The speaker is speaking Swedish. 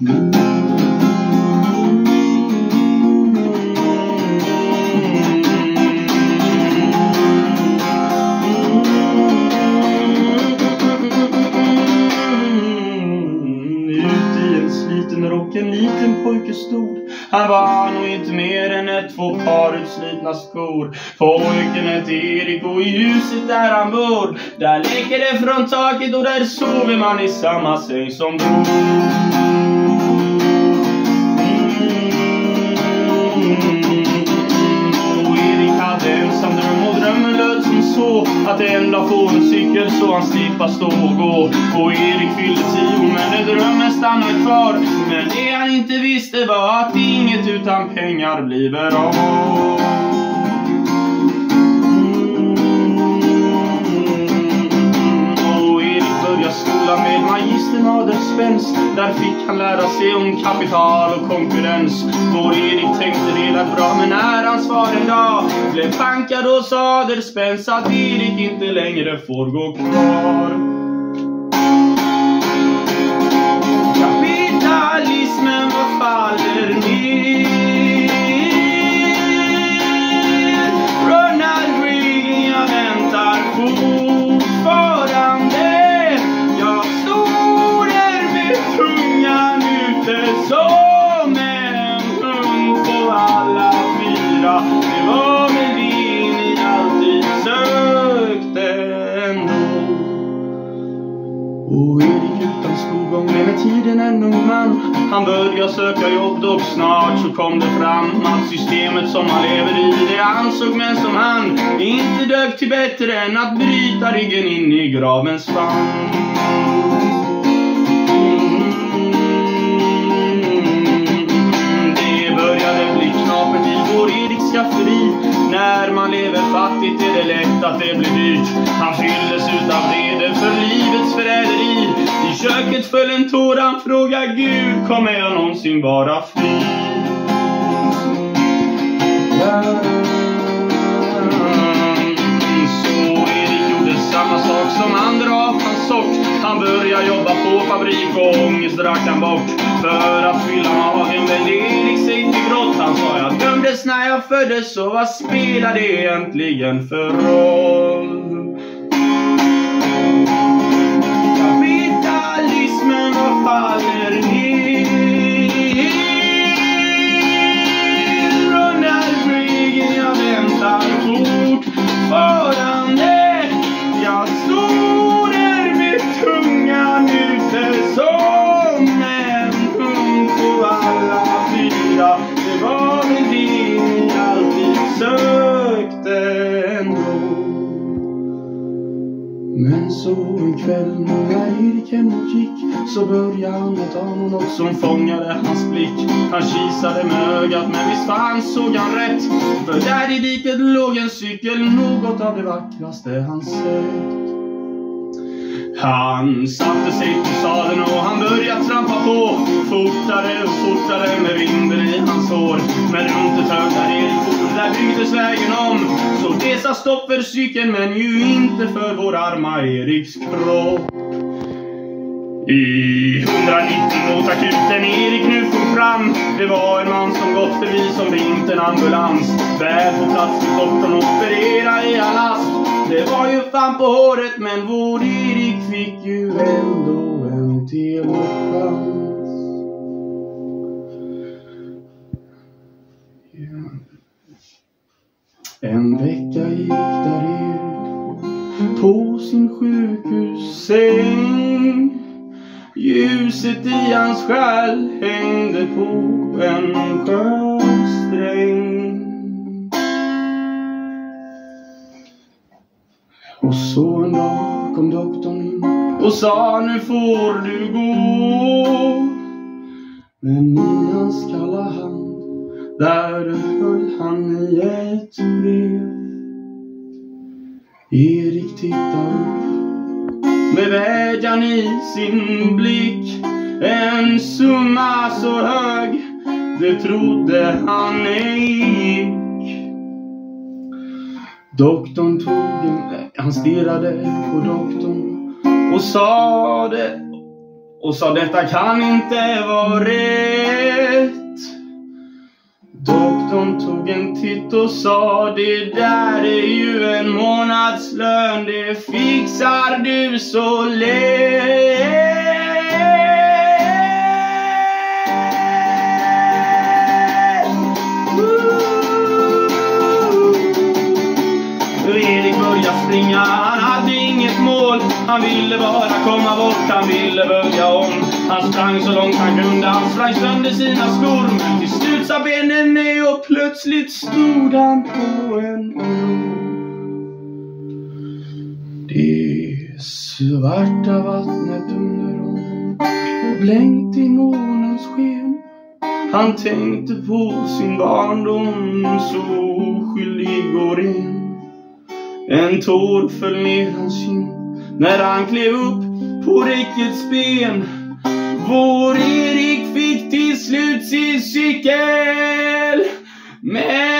Mm, en sliten rock en liten pojke stod Han var nog inte mer än ett två par utslitna skor. Pojken hette Erik och i huset där han bor Där leker det från taket och där sover man i samma säng som bror. Att en dag få en cykel så han slipper stå och gå. Och Erik fyllde tio men drömmen stannade kvar. Men det han inte visste var att inget utan pengar blir bra. Började skolan med magistermaderspänst Där fick han lära sig om kapital och konkurrens. Vår Erik tänkte redan bra men när han far en dag blev bankad hos adelspänst att Erik inte längre får gå kvar. Kapitalismen faller ner. Tiden en ung man. Han började söka jobb och snart så kom det fram att systemet som han lever i det ansåg män som han inte dög till bättre än att bryta ryggen in i gravens famn. Det började bli knapert i vår Eriks skafferi. När man lever fattigt är det lätt att det blir dyrt. Han fylldes utav vrede för livets förräderi. I köket föll en tår, han frågade Gud, kommer jag någonsin vara fri? Så Erik gjorde samma sak som andra av hans sort. Han började jobba på fabrik och ångest drack han bort. För att fylla magen vände Erik sig till grott. Han sa jag dömdes när jag föddes så vad spelar det egentligen för roll? Så en kväll när Erik hemåt gick så började han att ana något som fångade hans blick. Han kisade med ögat men visst fan såg han rätt. För där i diket låg en cykel, något av det vackraste han sett. Han satte sig på sadeln och han började trampa på Fortare och fortare med vinden i hans hår Men där om. Så det sa stopp för cykeln men ju inte för vår arma Eriks kropp. I 190 mot akuten Erik nu for fram. Det var en man som gått förbi som ringt en ambulans. Väl på plats fick doktorn operera i all hast Det var ju fan på håret men vår Erik fick ju ändå en till chans En vecka gick där ut på sin sjukhussäng Ljuset i hans själ hängde på en sjösträng. Och så en dag kom doktorn in och sa nu får du gå. Men i hans kalla hand där höll han i ett brev. Erik tittar upp med vädjan i sin blick. En summa så hög, det trodde han ej gick. Doktorn tog en, han stirrade på doktorn och sa det och sa detta kan inte vara rätt. Hon tog en titt och sa det där är ju en månadslön, det fixar du så lätt. Bort, han ville börja om. Han sprang så långt han kunde, han sprang sönder sina skor. Men till slut sa benen nej och plötsligt stod han på en bro. Det svarta vattnet under honom och blänkt i månens sken. Han tänkte på sin barndom så oskyldig och ren. En tår föll ner hans kind när han klev upp på räckets ben. Vår Erik fick till slut sin cykel. Men